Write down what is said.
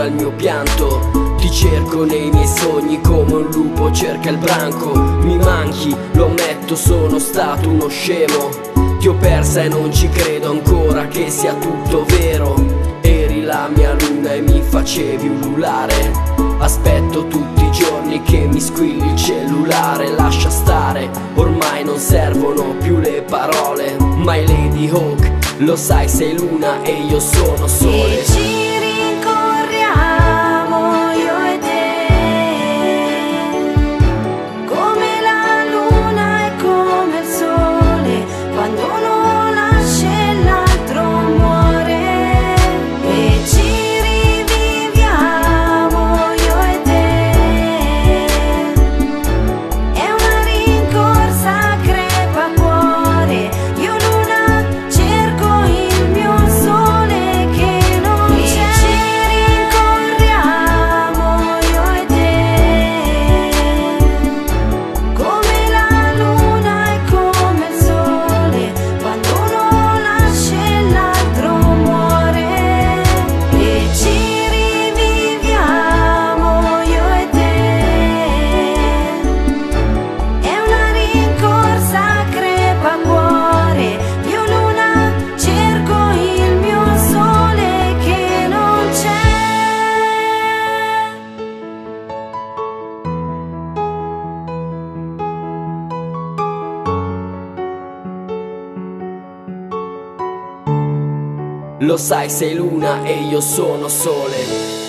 sola il mio pianto. Ti cerco nei miei sogni come un lupo cerca il branco. Mi manchi, lo ammetto, sono stato uno scemo. Ti ho persa e non ci credo ancora che sia tutto vero. Eri la mia luna e mi facevi ululare Aspetto tutti i giorni che mi squilli il cellulare. Lascia stare, ormai non servono più le parole. My Lady Hawk lo sai sei luna e io sono sole Lo sai sei luna e io sono sole